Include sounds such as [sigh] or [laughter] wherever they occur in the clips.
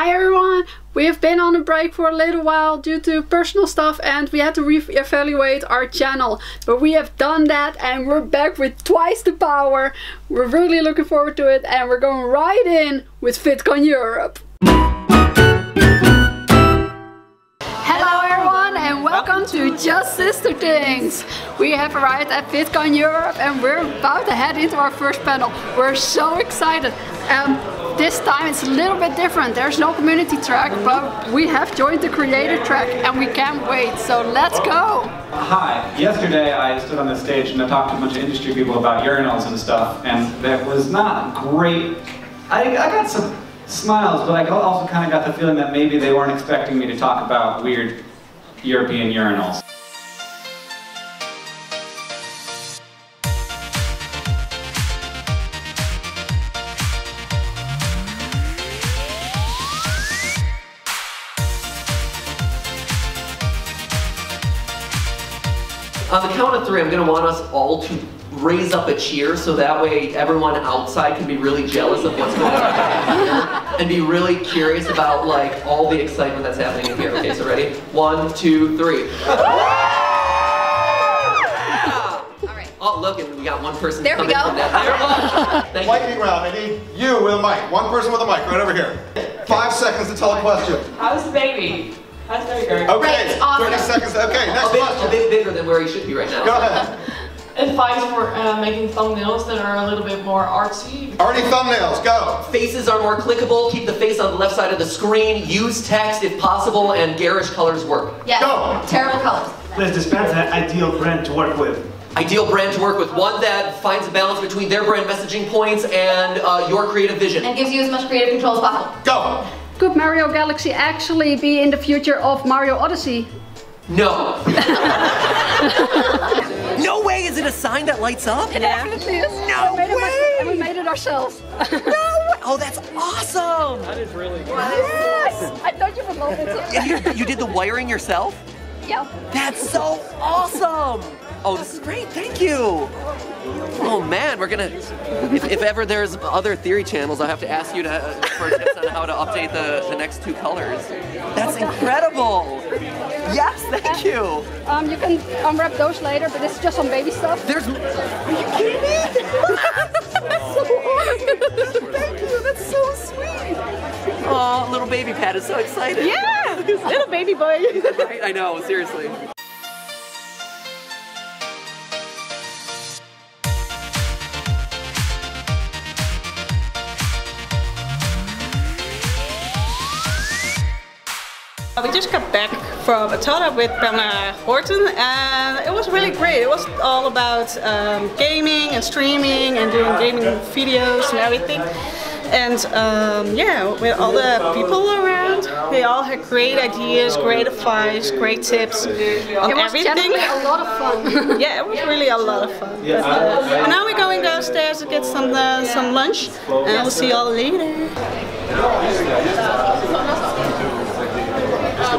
Hi everyone! We have been on a break for a little while due to personal stuff and we had to re-evaluate our channel. But we have done that and we're back with twice the power. We're really looking forward to it and we're going right in with VidCon Europe. Hello everyone and welcome to Just Sister Things! We have arrived at VidCon Europe and we're about to head into our first panel. We're so excited. Um, this time it's a little bit different. There's no community track, but we have joined the creator track and we can't wait. So let's go. Hi. Yesterday I stood on the stage and I talked to a bunch of industry people about urinals and stuff, and that was not great. I, I got some smiles, but I also kind of got the feeling that maybe they weren't expecting me to talk about weird European urinals. On the count of three, I'm going to want us all to raise up a cheer so that way everyone outside can be really jealous of what's going on and be really curious about like all the excitement that's happening in here. Okay, so ready? One, two, three. Oh, look, and we got one person there coming we go. from that. There. [laughs] Lightning round. I need you with a mic. One person with a mic right over here. Five seconds to tell a question. How's the baby? How's the baby going? Okay, Great, awesome. 30 seconds. Okay, next A bit, a bit bigger than where he should be right now. Go ahead. Advice for uh, making thumbnails that are a little bit more artsy. Already thumbnails. Go. Faces are more clickable. Keep the face on the left side of the screen. Use text if possible, and garish colors work. Yeah. Go. Terrible colors. Let's dispense an ideal brand to work with. Ideal brand to work with. One that finds a balance between their brand messaging points and uh, your creative vision. And gives you as much creative control as possible. Go. Could Mario Galaxy actually be in the future of Mario Odyssey? No. [laughs] no way! Is it a sign that lights up? It definitely is. No we made way! It, we made it ourselves. No way! Oh, that's awesome! That is really cool. Yes! I thought you would love it. You, you did the wiring yourself? yeah. That's so awesome! Oh, this is great. Thank you. Oh man, we're gonna. If, if ever there's other theory channels, I'll have to ask you to for tips on how to update the, the next two colors. That's incredible. Yes, thank you. Um, you can unwrap those later, but this is just some baby stuff. There's. Are you kidding me? [laughs] That's so hard. Thank you. That's so sweet. Oh, little baby Pat is so excited. Yeah! Little baby boy. [laughs] Right? I know. Seriously. We just got back from a Atala with Pamela Horton and it was really great. It was all about um, gaming and streaming and doing gaming videos and everything. And um, yeah, with all the people around, they all had great ideas, great advice, great tips on It was everything. a lot of fun. [laughs] Yeah, it was really a lot of fun. But, uh, and now we're going downstairs to get some uh, some lunch, and we'll see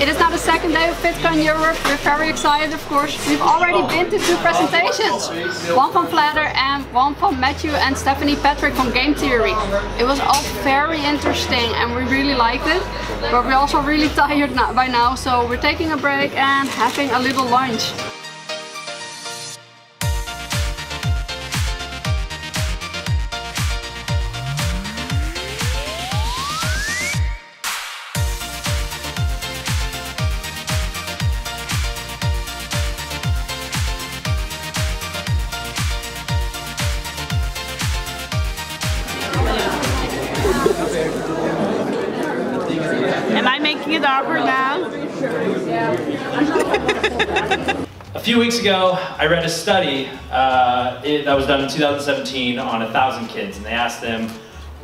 It is now the second day of VidCon Europe. We're very excited, of course. We've already been to two presentations. One from Flatter and one from Matthew and Stephanie Patrick from Game Theory. It was all very interesting and we really liked it. But we're also really [laughs] tired by now, so we're taking a break and having a little lunch. Making it awkward now. A few weeks ago, I read a study uh, it, that was done in 2017 on a thousand kids, and they asked them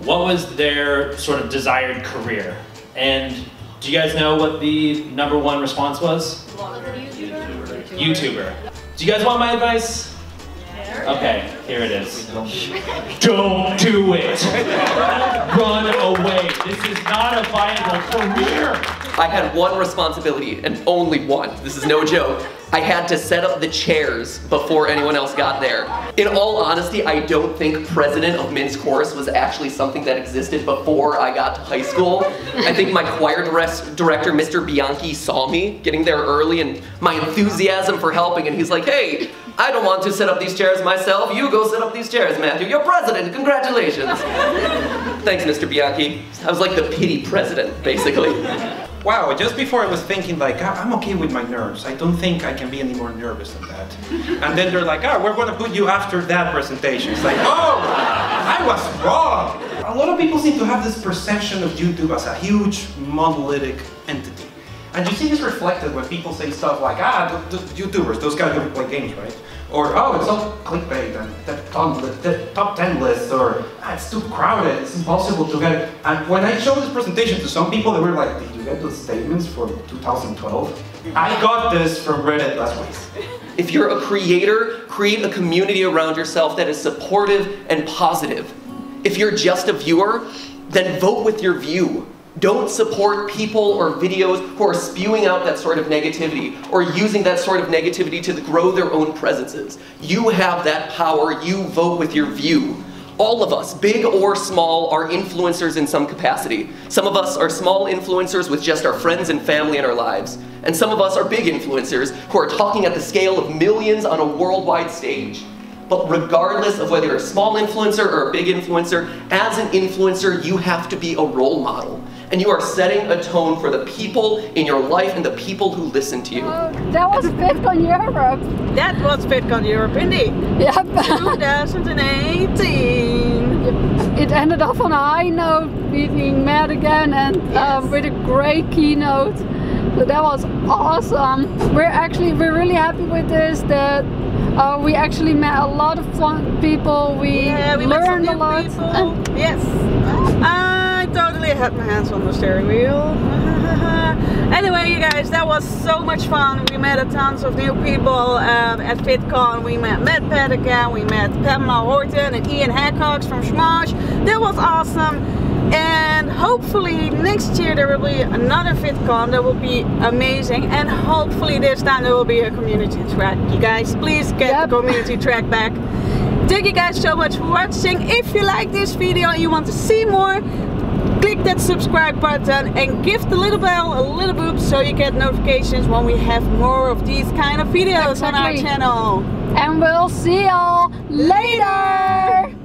what was their sort of desired career. And do you guys know what the number one response was? YouTuber. Do you guys want my advice? Okay, here it is. Don't do it. Run away. This is not a viable career. I had one responsibility, and only one. This is no joke. I had to set up the chairs before anyone else got there. In all honesty, I don't think president of Men's Chorus was actually something that existed before I got to high school. I think my choir director, Mr. Bianchi, saw me getting there early and my enthusiasm for helping, and he's like, hey, I don't want to set up these chairs myself. You go set up these chairs, Matthew. You're president. Congratulations. [laughs] Thanks, Mr. Bianchi. I was like the pity president, basically. Wow, just before I was thinking like, ah, I'm okay with my nerves. I don't think I can be any more nervous than that. And then they're like, ah, we're gonna put you after that presentation. It's like, oh, I was wrong. A lot of people seem to have this perception of YouTube as a huge monolithic entity. And you see this reflected when people say stuff like, ah, the, the YouTubers, those guys who play games, right? Or, oh, it's all clickbait and the top, the top 10 lists, or ah, it's too crowded, it's impossible to get. And when I showed this presentation to some people, they were like, did you get those statements from 2012? I got this from Reddit last week. If you're a creator, create a community around yourself that is supportive and positive. If you're just a viewer, then vote with your view. Don't support people or videos who are spewing out that sort of negativity or using that sort of negativity to grow their own presences. You have that power, you vote with your view. All of us, big or small, are influencers in some capacity. Some of us are small influencers with just our friends and family in our lives. And some of us are big influencers who are talking at the scale of millions on a worldwide stage. But regardless of whether you're a small influencer or a big influencer, as an influencer, you have to be a role model and you are setting a tone for the people in your life and the people who listen to you. Uh, that was VidCon Europe. That was VidCon Europe, indeed. Yep. 2018. It ended off on a high note, being met again and um, yes. um, with a great keynote. So that was awesome. We're actually we're really happy with this. That uh, we actually met a lot of fun people. We, yeah, we learned a lot. yes. Uh, totally had my hands on the steering wheel. [laughs] anyway, you guys, that was so much fun. We met a tons of new people um, at VidCon. We met Matt again. We met Pamela Horton and Ian Hecox from Smosh. That was awesome. And hopefully next year there will be another VidCon that will be amazing. And hopefully this time there will be a community track. You guys, please get yep. the community track back. Thank you guys so much for watching. If you like this video and you want to see more, click that subscribe button and give the little bell a little boop so you get notifications when we have more of these kind of videos exactly. on our channel. And we'll see y'all later!